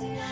tonight.